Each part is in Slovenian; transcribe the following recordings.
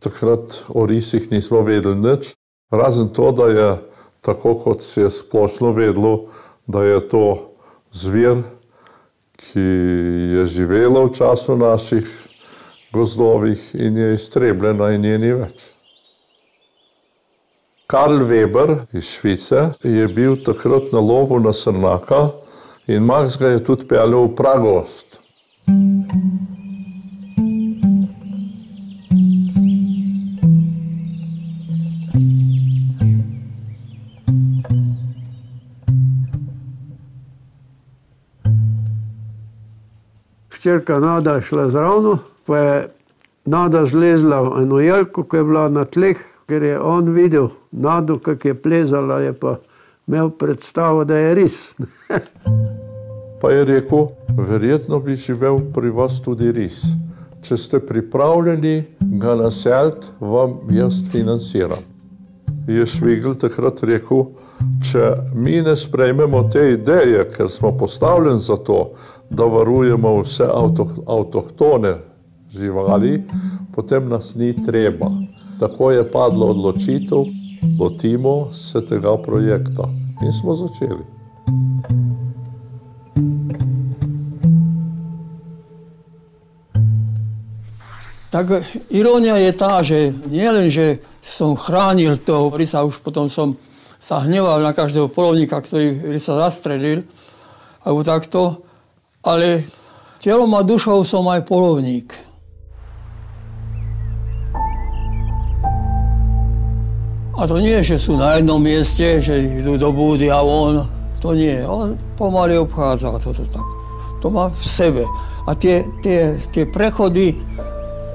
Takrat o risih nismo vedeli nič, razen to, da je tako, kot se je splošno vedelo, da je to zver, ki je živela v času naših gozdovih in je iztrebljena in je ni več. Karl Weber iz Švice je bil takrat na lovu na Srnaka in Max ga je tudi peljal v Pragost. Hčerka Nada je šla zraven, pa je Nada zlezla v eno jelko, ki je bila na tleh, ker je on videl Nado, kako je plezala, je pa imel predstavo, da je res. pa je rekel, verjetno bi živel pri vas tudi res. Če ste pripravljeni ga naseliti, vam jaz financiram. Je Švigl takrat rekel, če mi ne sprejmemo te ideje, ker smo postavljeni za to, da varujemo vse avtohtone živali, potem nas ni treba. Tako je padlo odločitev, lotimo se tega projekta in smo začeli. Tak, ironija je ta, že nielen, že som chránil to rysa, už potom som sa hneval na každého polovníka, ktorý rysa zastrelil, alebo takto, ale telom a dušou som aj polovník. A to nie, že sú na jednom mieste, že idú do búdy a on, to nie. On pomaly obchádza toto tak. To má v sebe. A tie, tie, tie prechody,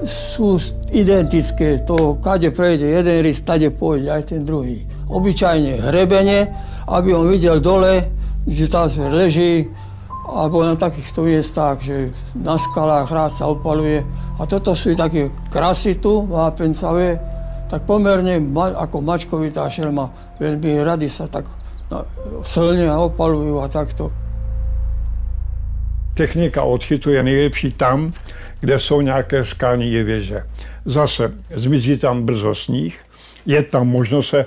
sú identické. To, kade prejde jeden rys, tade pôjde aj ten druhý. Obyčajne hrebenie, aby on videl dole, že tá zver leží, alebo na takýchto miestach, že na skalách rád sa opaluje. A toto sú také krasy tu, vápencavé, tak pomerne ako mačkovitá šelma, veľmi rady sa tak silne opalujú a takto. Technika odchytuje nejlepší tam, kde jsou nějaké skalní věže. Zase zmizí tam brzo sníh, je tam možnost se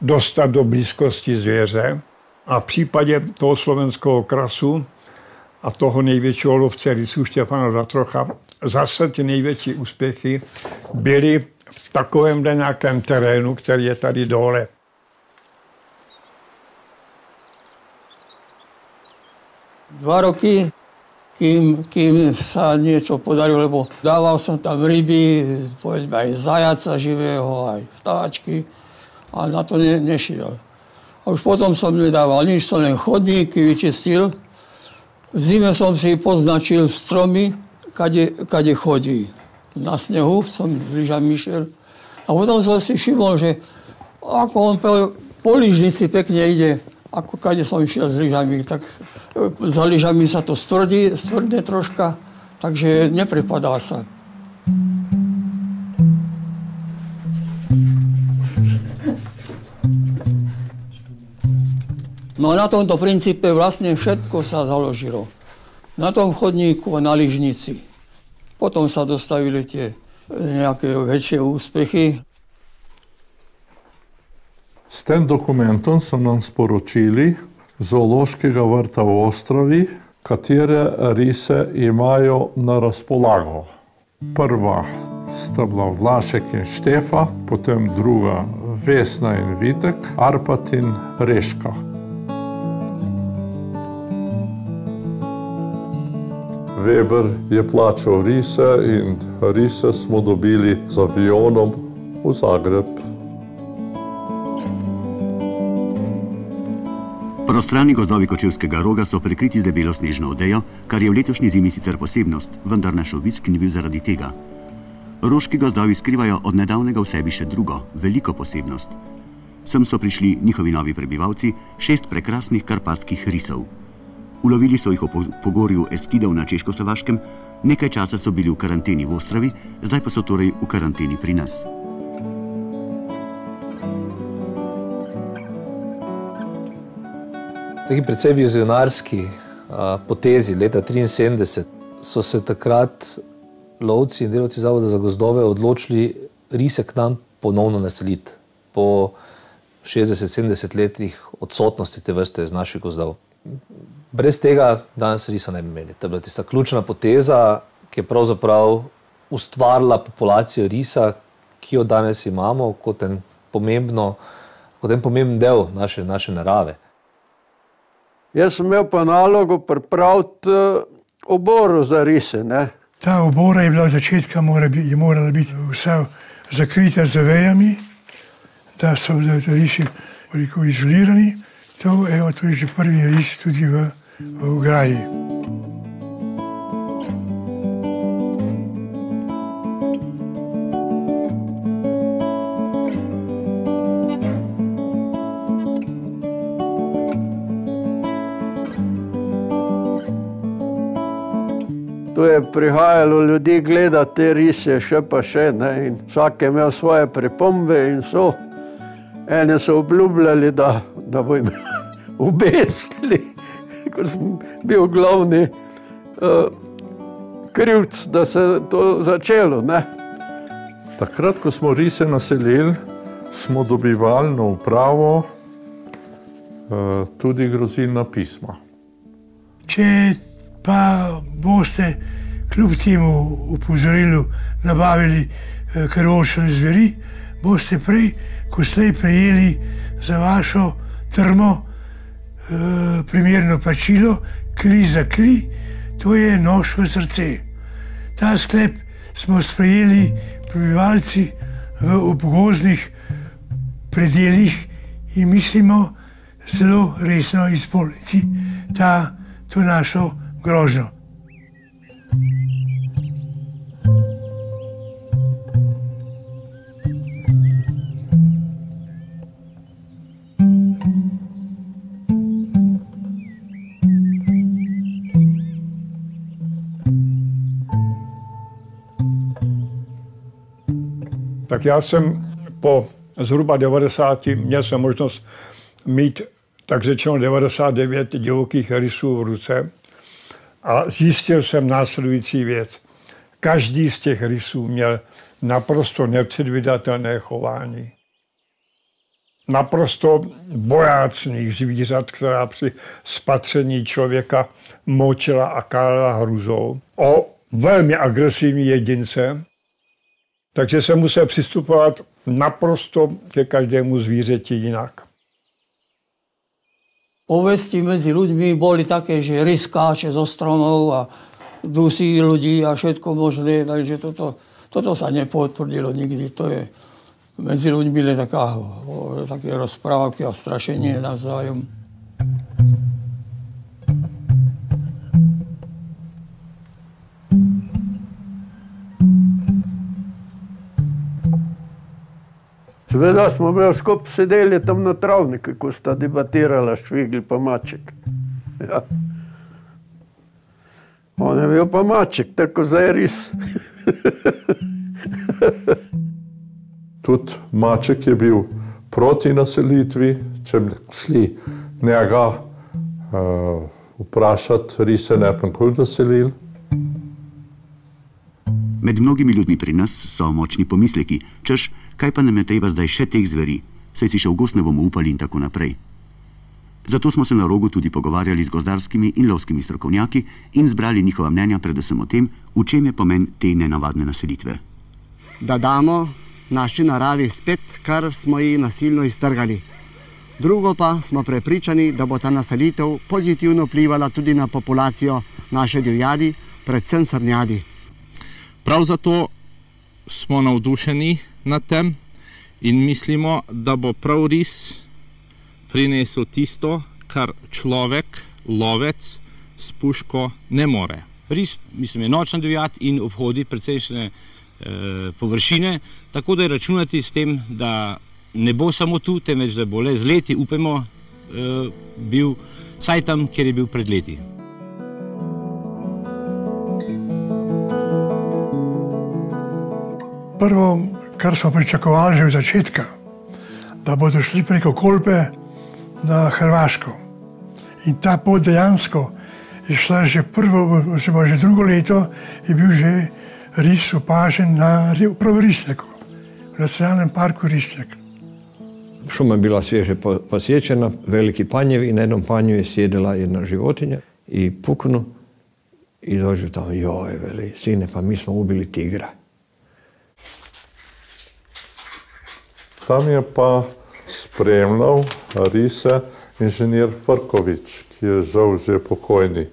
dostat do blízkosti zvěře a v případě toho slovenského krasu a toho největšího lovce Lisu Štěpana Zatrocha zase ty největší úspěchy byly v takovém nějakém terénu, který je tady dole. Dva roky kým, kým sa niečo podarilo, lebo dával som tam ryby, povedzme aj zajaca živého, aj vtáčky a na to ne, nešiel. A už potom som nedával nič, som len chodníky vyčistil. V zime som si poznačil stromy, kade, kade chodí. Na snehu som s lyžami išiel. A potom som si všimol, že ako on po, po lyžnici pekne ide, ako kade som išiel s lyžami, tak e, za lyžami sa to stvrdí, stvrdne troška, takže neprepadá sa. No a na tomto princípe vlastne všetko sa založilo. Na tom chodníku a na lyžnici. Potom sa dostavili tie nejaké väčšie úspechy. S tem dokumentom so nam sporočili zoološkega vrta v Ostrovi, katere rise imajo na razpolago. Prva sta bila Vlašek in Štefa, potem druga Vesna in Vitek, Arpat in Reška. Weber je plačal rise in rise smo dobili z avionom v Zagreb. Prostrani gozdovi kočevskega roga so prekriti z debelo snežno odejo, kar je v letošnji zimi sicer posebnost, vendar naš obisk ni bil zaradi tega. Roški gozdovi skrivajo od nedavnega v sebi še drugo, veliko posebnost. Sem so prišli njihovi novi prebivalci, šest prekrasnih karpatskih risov. Ulovili so jih v pogorju Eskidov na Češko-Slovaškem, nekaj časa so bili v karanteni v Ostravi, zdaj pa so torej v karanteni pri nas. taki precej vizionarski potezi leta 1973 so se takrat lovci in delavci Zavoda za gozdove odločili rise k nam ponovno naseliti po 60-70 letih odsotnosti te vrste iz naših gozdov. Brez tega danes risa ne bi imeli. To je bila tista ključna poteza, ki je pravzaprav ustvarila populacijo risa, ki jo danes imamo kot en, pomembno, kot en pomemben del naše, naše narave. Jaz sem imel pa nalogo pripraviti uh, oboro za rise. Ne? Ta obora je bila od začetka, mora bi, je morala biti vsa zakrita z vejami, da so bili risi izolirani. To, evo, to je že prvi ris tudi v, v Graji. Tu je prihajalo ljudi gledati te rise, še pa še. Ne? In vsak je imel svoje pripombe in so. Ene so obljubljali, da, da bo jim obesili, ker sem bil glavni uh, krivc, da se je to začelo. Ne? Takrat, ko smo rise naselili, smo dobivali na upravo uh, tudi grozilna pisma. Če pa boste kljub temu upozorilu nabavili eh, krvočne zveri, boste prej, ko ste prejeli za vašo trmo eh, primerno plačilo, kri za kri, to je nož v srce. Ta sklep smo sprejeli prebivalci v obgoznih predeljih in mislimo zelo resno izpolniti ta, to našo grožnjo. Tak já jsem po zhruba 90. měl jsem možnost mít tak řečeno 99 divokých rysů v ruce a zjistil jsem následující věc. Každý z těch rysů měl naprosto nepředvydatelné chování. Naprosto bojácných zvířat, která při spatření člověka močila a kálila hruzou. O velmi agresivní jedince, takže se musel přistupovat naprosto ke každému zvířeti jinak. Povesti medzi ľuďmi boli také, že ryskáče zo stromov a dusí ľudí a všetko možné, takže toto, toto sa nepotvrdilo nikdy. To je medzi ľuďmi taká, také rozprávky a strašenie navzájom. Seveda smo bili skupaj sedeli tam na travniku, ko sta debatirala Švigli pa Maček. Ja. On je bil pa Maček, tako zdaj res. Tudi Maček je bil proti naselitvi, če bi šli njega uh, vprašati, rise ne bi nikoli naselili. Med mnogimi ljudmi pri nas so močni pomisleki, češ, kaj pa nam je treba zdaj še teh zveri, saj si še v gost ne bomo upali in tako naprej. Zato smo se na rogu tudi pogovarjali z gozdarskimi in lovskimi strokovnjaki in zbrali njihova mnenja predvsem o tem, v čem je pomen te nenavadne naselitve. Da damo naši naravi spet, kar smo ji nasilno iztrgali. Drugo pa smo prepričani, da bo ta naselitev pozitivno vplivala tudi na populacijo naše divjadi, predvsem srnjadi. Prav zato smo navdušeni nad tem in mislimo, da bo prav res prinesel tisto, kar človek, lovec, s puško ne more. Ris, mislim, je nočen divjad in obhodi precejšnje eh, površine, tako da je računati s tem, da ne bo samo tu, temveč da bo le z leti, upemo, eh, bil vsaj tam, kjer je bil pred leti. Prvo, kar smo pričakovali že od začetka, da bodo šli preko Kolpe na Hrvaško. In ta pot dejansko je šla že prvo, oziroma že drugo leto, je bil že ris opažen na pravi risniku. v nacionalnem parku Ristjak. Šuma je bila svježe posjećena, veliki panjevi i na jednom panju je sjedila jedna životinja i puknu i dođu tamo, joj, veli, sine, pa mi smo ubili tigra. Tam je pa spremljal rise inženir Frkovič, ki je žal že pokojni.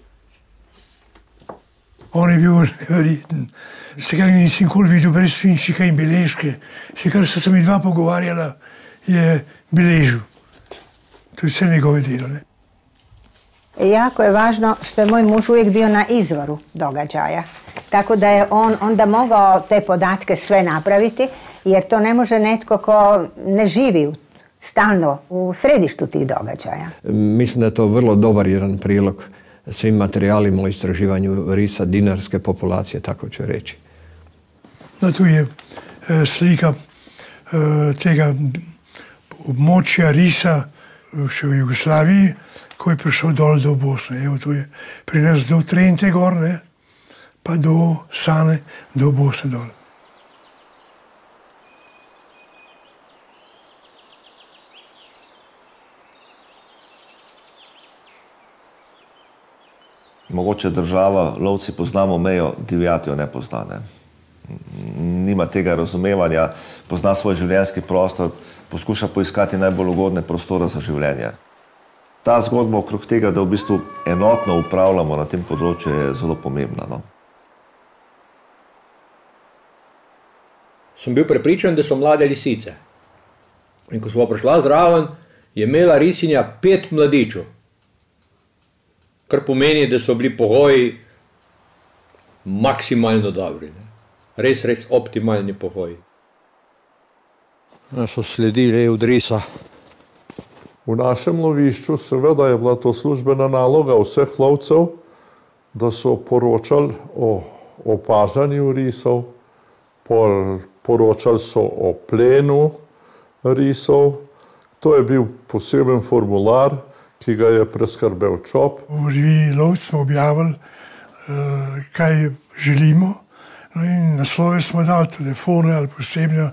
On je bil neverjeten. Vsekaj nisem nikoli videl brez svinčika in beležke. Še kar so se mi dva pogovarjala, je beležil. To je vse njegove delo. Ne? Jako je važno što je moj muž uvijek bio na izvoru događaja. Tako da je on onda mogao te podatke sve napraviti, jer to ne može netko ko ne živi stalno u središtu tih događaja. Mislim da je to vrlo dobar jedan prilog svim materijalima o istraživanju risa dinarske populacije, tako ću reći. No, tu je e, slika e, tega območja risa še v Jugoslaviji, ko je prišel dol do Bosne. Evo, tu je pri nas do Trente gor, ne? pa do Sane, do Bosne dol. Mogoče država, lovci poznamo mejo, divjati jo ne pozna. Ne? Nima tega razumevanja, pozna svoj življenjski prostor, poskuša poiskati najbolj ugodne prostore za življenje. Ta zgodba okrog tega, da v bistvu enotno upravljamo na tem področju, je zelo pomembna. No? Sem bil prepričan, da so mlade lisice. In ko smo prišla zraven, je imela risinja pet mladičev kar pomeni, da so bili pogoji maksimalno dobri. Ne? Res, res optimalni pogoji. Ja, so sledili od risa. V našem lovišču seveda je bila to službena naloga vseh lovcev, da so poročali o opažanju risov, poročali so o plenu risov. To je bil poseben formular, ki ga je preskrbel čop. V reviji Lovc smo objavili, uh, kaj želimo. No in naslove smo dali telefone ali posebno.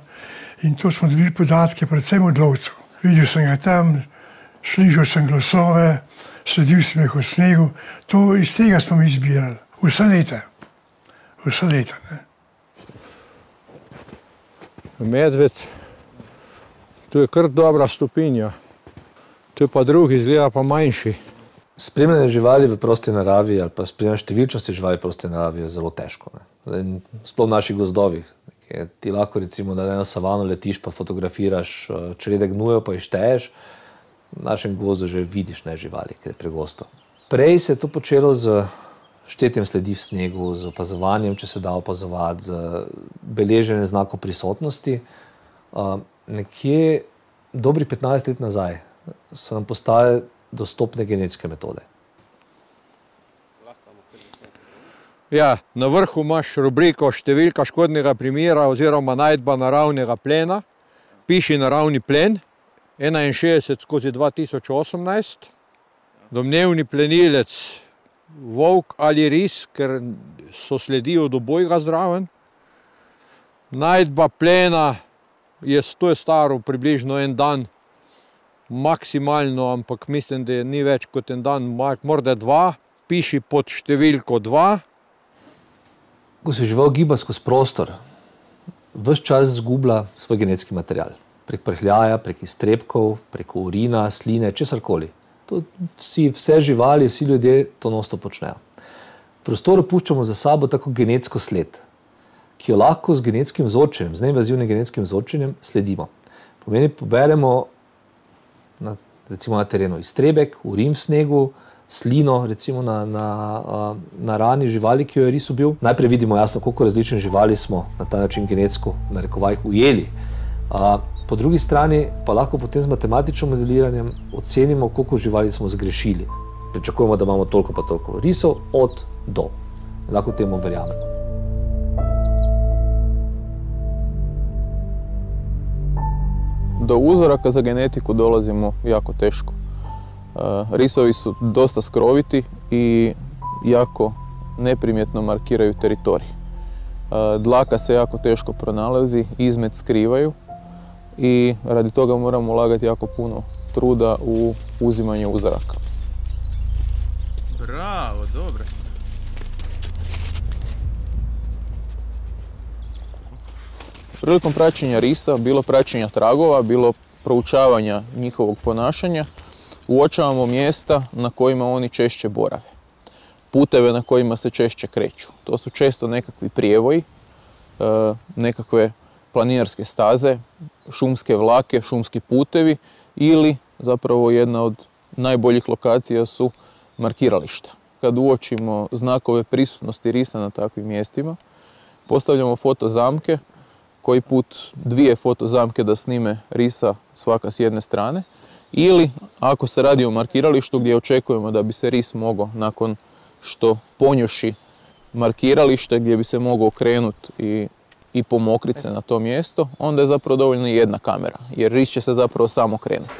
In to smo dobili podatke, predvsem od lovcev. Videl sem ga tam, slišal sem glasove, sledil sem jih v snegu. To iz tega smo mi izbirali. Vse leta. Vse leta. Ne? Medved, to je kar dobra stopinja. To je pa drugi, izgleda pa manjši. Spremljanje živali v prosti naravi ali pa spremljanje številčnosti živali v prosti naravi je zelo težko. Sploh v naših gozdovih. Ti lahko recimo, na savano letiš pa fotografiraš eh, črede gnujev pa jih šteješ, v našem gozdu že vidiš ne živali, ker je pregosto. Prej se je to počelo z štetjem sledi v snegu, z opazovanjem, če se da opazovati, z beleženjem znakov prisotnosti. Eh, nekje dobri 15 let nazaj, so nam postale dostopne genetske metode. Ja, na vrhu imaš rubriko številka škodnega primera oziroma najdba naravnega plena. Piši naravni plen 61 skozi 2018. Domnevni plenilec volk ali ris, ker so sledi od obojega zraven. Najdba plena je, to je staro približno en dan maksimalno, ampak mislim, da ni več kot en dan, morda dva, piši pod številko dva. Ko se žival giba skozi prostor, vse čas zgublja svoj genetski material. Prek prhljaja, prek iztrebkov, prek urina, sline, česarkoli. To vsi, vse živali, vsi ljudje to nosto počnejo. V prostoru puščamo za sabo tako genetsko sled, ki jo lahko z genetskim vzorčenjem, z neinvazivnim genetskim vzorčenjem sledimo. Pomeni, poberemo na, recimo na terenu iztrebek, urim v snegu, slino recimo na, na, na rani živali, ki jo je res ubil. Najprej vidimo jasno, koliko različnih živali smo na ta način genetsko na rekovajih ujeli. Po drugi strani pa lahko potem z matematičnim modeliranjem ocenimo, koliko živali smo zgrešili. Pričakujemo, da imamo toliko pa toliko risov od do. Lahko temu verjamemo. Do uzoraka za genetiku dolazimo jako teško. E, risovi su dosta skroviti i jako neprimjetno markiraju teritorij. dlaka se jako teško pronalazi, izmet skrivaju i radi toga moramo ulagati jako puno truda u uzimanje uzoraka. Bravo, dobro. Prilikom praćenja risa, bilo praćenja tragova, bilo proučavanja njihovog ponašanja, uočavamo mjesta na kojima oni češće borave. Puteve na kojima se češće kreću. To su često nekakvi prijevoji, e, nekakve planinarske staze, šumske vlake, šumski putevi ili zapravo jedna od najboljih lokacija su markirališta. Kad uočimo znakove prisutnosti risa na takvim mjestima, postavljamo fotozamke, koji put dvije fotozamke da snime risa svaka s jedne strane, ili ako se radi o markiralištu gdje očekujemo da bi se ris mogao nakon što ponjuši markiralište gdje bi se mogao okrenuti i, i pomokriti se na to mjesto, onda je zapravo dovoljna jedna kamera, jer ris će se zapravo samo krenuti.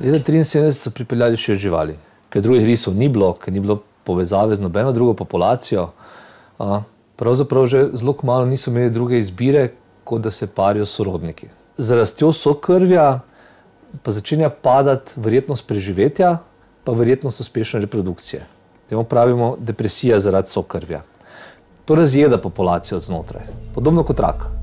Leta 1973 so pripeljali še živali, ker drugih risov ni bilo, ker ni bilo povezave z nobeno drugo populacijo. Pravzaprav že zelo malo niso imeli druge izbire, kot da se parijo sorodniki. Z rastjo sokrvja pa začenja padati verjetnost preživetja, pa verjetnost uspešne reprodukcije. Temu pravimo depresija zaradi sokrvja. To razjeda populacijo od znotraj, podobno kot rak.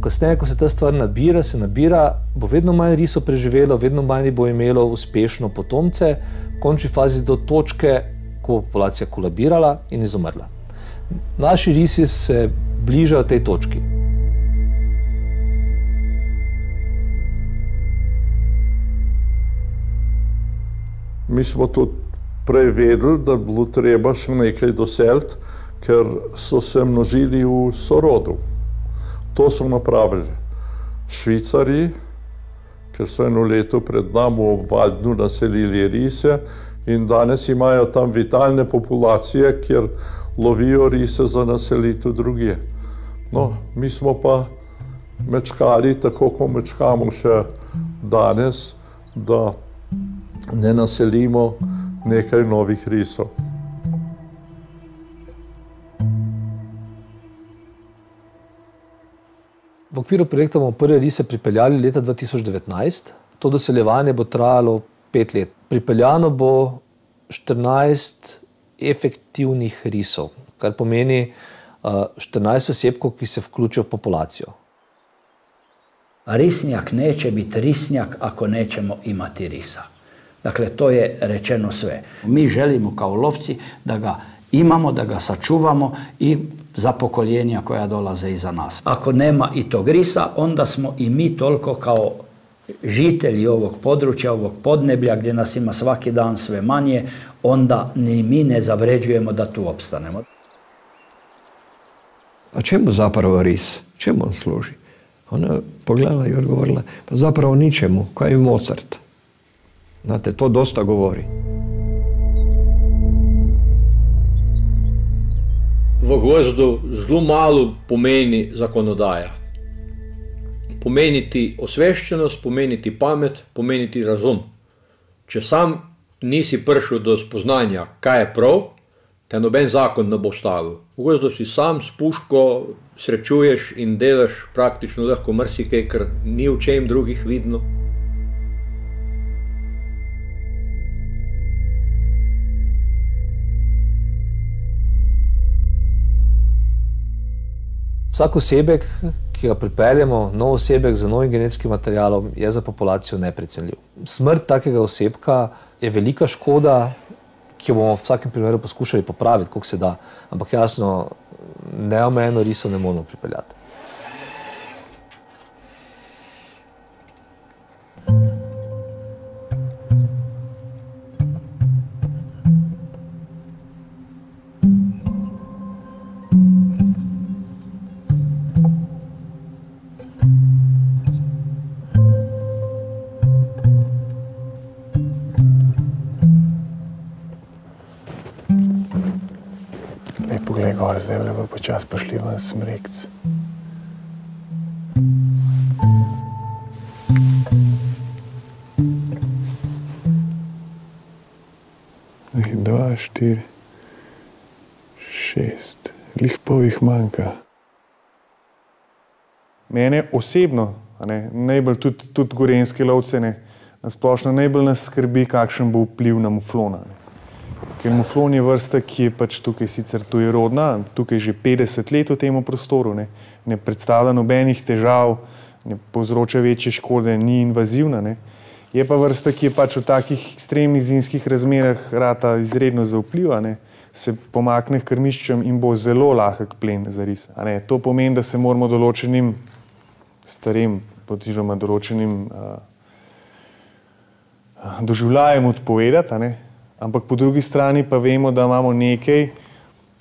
Kasneje, ko se ta stvar nabira, se nabira, bo vedno manj risov preživelo, vedno manj bo imelo uspešno potomce, v končni fazi do točke, ko bo populacija kolabirala in izumrla. Naši risi se bližajo tej točki. Mi smo tudi prej vedeli, da bi bilo treba še nekaj doseliti, ker so se množili v sorodu. To so napravili Švicari, ker so eno leto pred nami v Valdnu naselili rise in danes imajo tam vitalne populacije, kjer lovijo rise za naselitev druge. No, mi smo pa mečkali tako, kot mečkamo še danes, da ne naselimo nekaj novih risov. V okviru projekta bomo prve rise pripeljali leta 2019. To doseljevanje bo trajalo pet let. Pripeljano bo 14 efektivnih risov, kar pomeni uh, 14 osebkov, ki se vključijo v populacijo. Risnjak neće biti risnjak ako nećemo imati risa. Dakle, to je rečeno sve. Mi želimo kao lovci da ga imamo, da ga sačuvamo i za pokoljenja koja dolaze iza nas. Ako nema i tog risa, onda smo i mi toliko kao žitelji ovog područja, ovog podneblja gdje nas ima svaki dan sve manje, onda ni mi ne zavređujemo da tu opstanemo. A čemu zapravo ris? Čemu on služi? Ona pogledala i odgovorila, pa zapravo ničemu, kao i Mozart. Znate, to dosta govori. V gozdu zelo malo pomeni zakonodaja. Pomeni ti osveščenost, pomeni ti pamet, pomeni ti razum. Če sam nisi prišel do spoznanja, kaj je prav, te noben zakon ne bo stavil. V gozdu si sam s puško srečuješ in delaš praktično lahko marsikaj, ker ni v čem drugih vidno. Vsak osebek, ki ga pripeljemo, nov osebek z novim genetskim materialom, je za populacijo neprecenljiv. Smrt takega osebka je velika škoda, ki jo bomo v vsakem primeru poskušali popraviti, koliko se da, ampak jasno, neomejeno riso ne moramo pripeljati. zdaj bo počasi prišli ven smrekc. Nekaj dva, štiri, šest. Lih pol jih manjka. Mene osebno, ne, najbolj tudi, tudi gorenske lovce, ne, nasplošno najbolj nas skrbi, kakšen bo vpliv na muflona. Ne. Ker muflon je vrsta, ki je pač tukaj sicer tujerodna, tukaj že 50 let v tem prostoru, ne, ne predstavlja nobenih težav, ne povzroča večje škode, ni invazivna. Ne. Je pa vrsta, ki je pač v takih ekstremnih zimskih razmerah rata izredno zaupljiva, ne, se pomakne k krmiščem in bo zelo lahek plen za ris. To pomeni, da se moramo določenim starim, oziroma določenim uh, doživljajem odpovedati, ampak po drugi strani pa vemo, da imamo nekaj,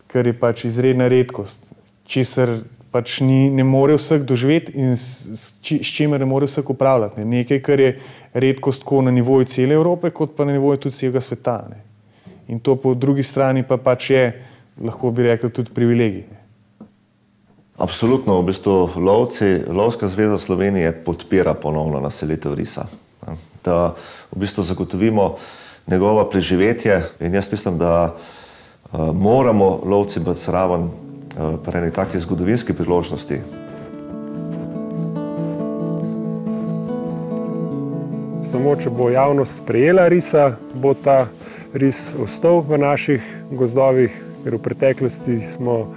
kar je pač izredna redkost, česar pač ni, ne more vsak doživeti in s, či, s čimer ne more vsak upravljati. Ne. Nekaj, kar je redkost tako na nivoju cele Evrope, kot pa na nivoju tudi celega sveta. Ne. In to po drugi strani pa pač je, lahko bi rekli, tudi privilegij. Ne. Absolutno, v bistvu lovci, Lovska zveza Slovenije podpira ponovno naselitev risa. Da v bistvu zagotovimo njegovo preživetje in jaz mislim, da uh, moramo lovci biti zraven Eh, pri eni taki zgodovinski priložnosti. Samo, če bo javnost sprejela risa, bo ta ris ostal v naših gozdovih, ker v preteklosti smo uh,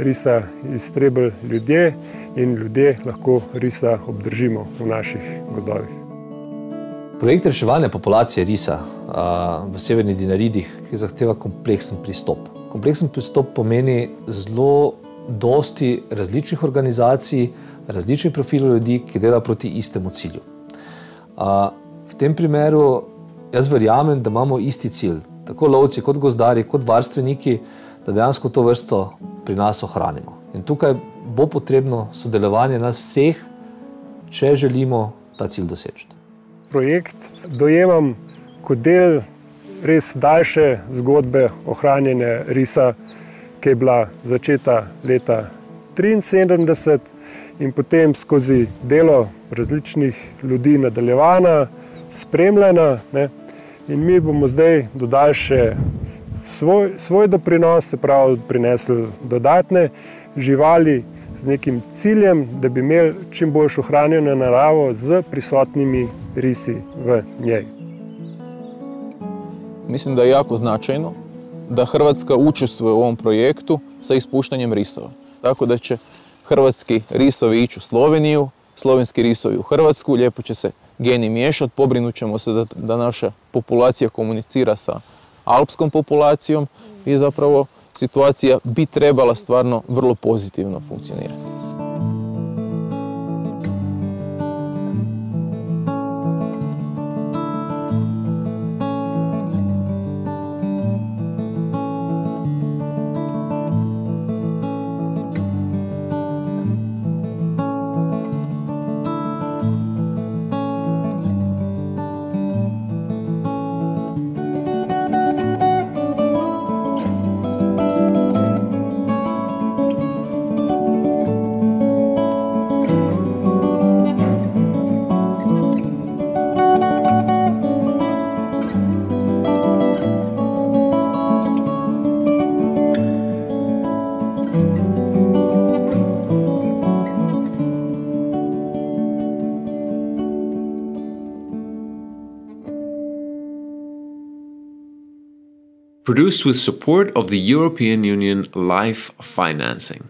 risa iztrebili ljudje in ljudje lahko risa obdržimo v naših gozdovih. Projekt reševanja populacije risa v severnih Dinaridih zahteva kompleksen pristop. Kompleksen pristop pomeni zelo dosti različnih organizacij, različnih profilov ljudi, ki delajo proti istemu cilju. V tem primeru jaz verjamem, da imamo isti cilj, tako lovci, kot gozdari, kot varstveniki, da dejansko to vrsto pri nas ohranimo. In tukaj bo potrebno sodelovanje nas vseh, če želimo ta cilj doseči. Projekt dojemam kot del res daljše zgodbe ohranjanja risa, ki je bila začeta leta 1973 in potem skozi delo različnih ljudi nadaljevana, spremljena. Ne? In mi bomo zdaj dodali še svoj, svoj doprinos, se pravi, prinesli dodatne živali z nekim ciljem, da bi imeli čim boljšo ohranjeno naravo z prisotnimi risi v njej. Mislim da je jako značajno da Hrvatska učestvuje u ovom projektu sa ispuštanjem risova. Tako da će hrvatski risovi ići u Sloveniju, slovenski risovi u Hrvatsku, lijepo će se geni miješati, pobrinut ćemo se da, da naša populacija komunicira sa alpskom populacijom i zapravo situacija bi trebala stvarno vrlo pozitivno funkcionirati. Produced with support of the European Union Life Financing.